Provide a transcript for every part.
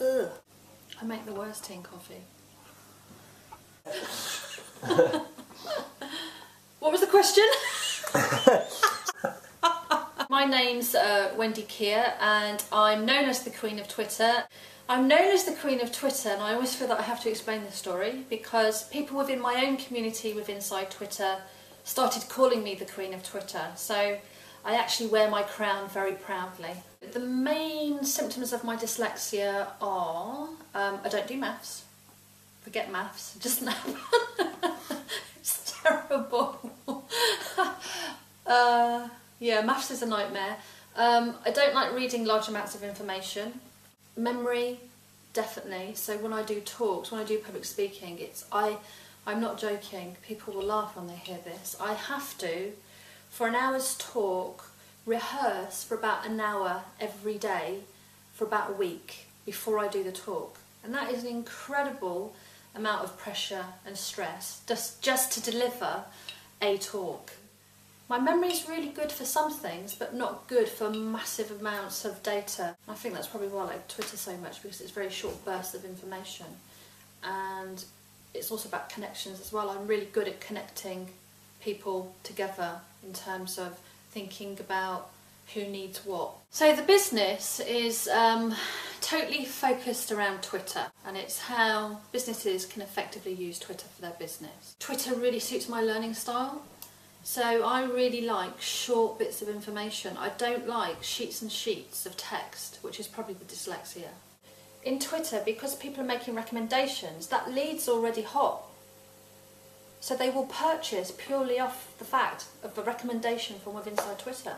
Ugh. I make the worst and coffee. what was the question? My name's uh, Wendy Kier and I'm known as the Queen of Twitter. I'm known as the Queen of Twitter and I always feel that I have to explain this story because people within my own community with Inside Twitter started calling me the Queen of Twitter. So I actually wear my crown very proudly. The main symptoms of my dyslexia are um, I don't do maths. Forget maths, just now. it's terrible. uh, yeah, maths is a nightmare. Um, I don't like reading large amounts of information. Memory, definitely. So when I do talks, when I do public speaking, it's I. I'm not joking. People will laugh when they hear this. I have to, for an hour's talk, rehearse for about an hour every day for about a week before I do the talk. And that is an incredible amount of pressure and stress just, just to deliver a talk. My memory is really good for some things, but not good for massive amounts of data. I think that's probably why I like Twitter so much because it's very short bursts of information. And it's also about connections as well. I'm really good at connecting people together in terms of thinking about who needs what. So the business is um, totally focused around Twitter and it's how businesses can effectively use Twitter for their business. Twitter really suits my learning style. So I really like short bits of information. I don't like sheets and sheets of text, which is probably the dyslexia. In Twitter, because people are making recommendations, that lead's already hot. So they will purchase purely off the fact of the recommendation from within inside Twitter,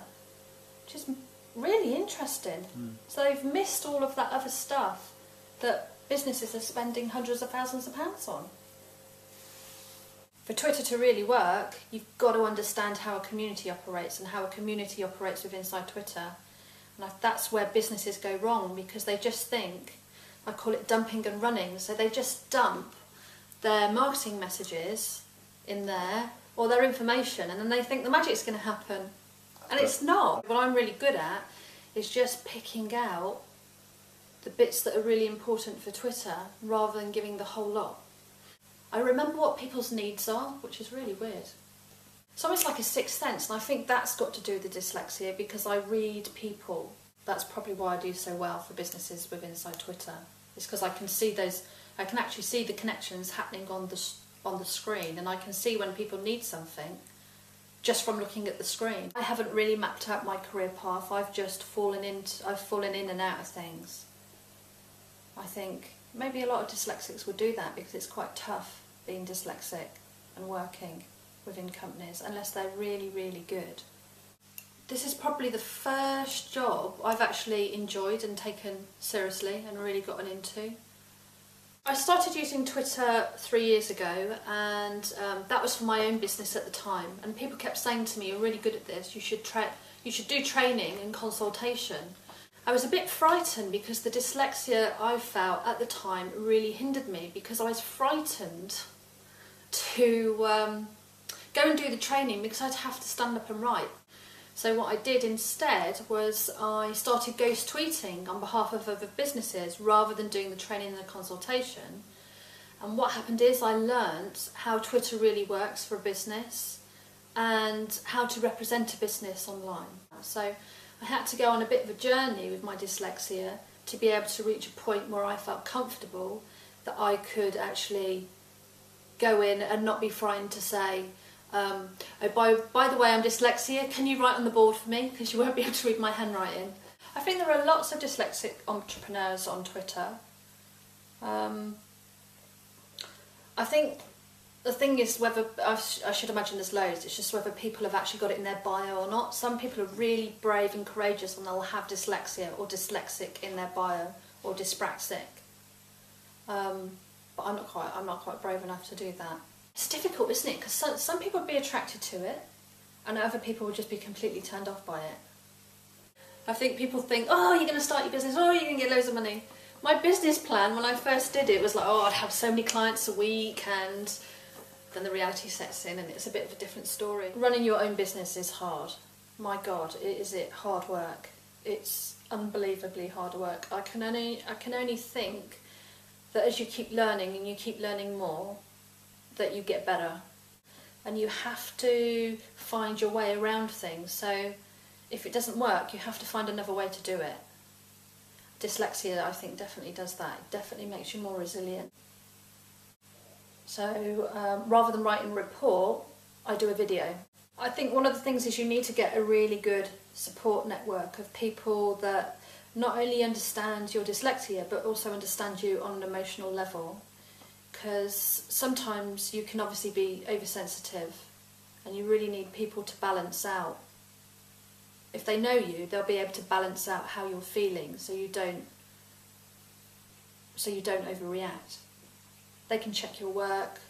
which is really interesting. Mm. So they've missed all of that other stuff that businesses are spending hundreds of thousands of pounds on. For Twitter to really work, you've got to understand how a community operates and how a community operates with inside Twitter. And that's where businesses go wrong because they just think, I call it dumping and running, so they just dump their marketing messages in there or their information and then they think the magic's going to happen and it's not. What I'm really good at is just picking out the bits that are really important for Twitter rather than giving the whole lot. I remember what people's needs are, which is really weird. It's almost like a sixth sense, and I think that's got to do with the dyslexia because I read people. That's probably why I do so well for businesses with inside Twitter. It's because I can see those, I can actually see the connections happening on the on the screen and I can see when people need something just from looking at the screen. I haven't really mapped out my career path. I've just fallen into I've fallen in and out of things. I think maybe a lot of dyslexics will do that because it's quite tough being dyslexic and working within companies unless they're really really good. This is probably the first job I've actually enjoyed and taken seriously and really gotten into. I started using Twitter three years ago, and um, that was for my own business at the time. And people kept saying to me, "You're really good at this. You should tra- you should do training and consultation." I was a bit frightened because the dyslexia I felt at the time really hindered me because I was frightened to um, go and do the training because I'd have to stand up and write. So what I did instead was I started ghost tweeting on behalf of other businesses rather than doing the training and the consultation. And what happened is I learnt how Twitter really works for a business and how to represent a business online. So I had to go on a bit of a journey with my dyslexia to be able to reach a point where I felt comfortable that I could actually go in and not be frightened to say, um, oh, by, by the way, I'm dyslexia. Can you write on the board for me? Because you won't be able to read my handwriting. I think there are lots of dyslexic entrepreneurs on Twitter. Um, I think the thing is whether, I, sh I should imagine there's loads, it's just whether people have actually got it in their bio or not. Some people are really brave and courageous and they'll have dyslexia or dyslexic in their bio or dyspraxic. Um, but I'm not quite, I'm not quite brave enough to do that. It's difficult, isn't it? Because some, some people would be attracted to it, and other people would just be completely turned off by it. I think people think, oh, you're going to start your business, oh, you're going to get loads of money. My business plan, when I first did it, was like, oh, I'd have so many clients a week, and then the reality sets in, and it's a bit of a different story. Running your own business is hard. My God, is it hard work. It's unbelievably hard work. I can only I can only think that as you keep learning and you keep learning more, that you get better. And you have to find your way around things. So if it doesn't work, you have to find another way to do it. Dyslexia, I think, definitely does that. It definitely makes you more resilient. So um, rather than writing a report, I do a video. I think one of the things is you need to get a really good support network of people that not only understand your dyslexia but also understand you on an emotional level because sometimes you can obviously be oversensitive and you really need people to balance out if they know you they'll be able to balance out how you're feeling so you don't so you don't overreact they can check your work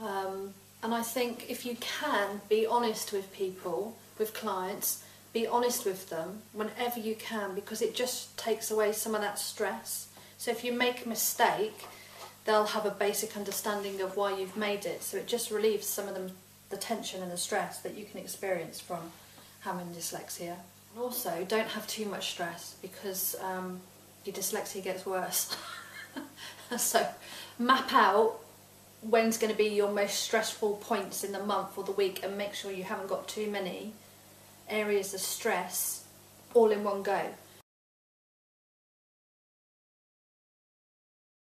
um, and I think if you can be honest with people with clients be honest with them whenever you can because it just takes away some of that stress. So if you make a mistake, they'll have a basic understanding of why you've made it. So it just relieves some of them, the tension and the stress that you can experience from having dyslexia. And also, don't have too much stress because um, your dyslexia gets worse. so map out when's going to be your most stressful points in the month or the week and make sure you haven't got too many areas of stress all in one go.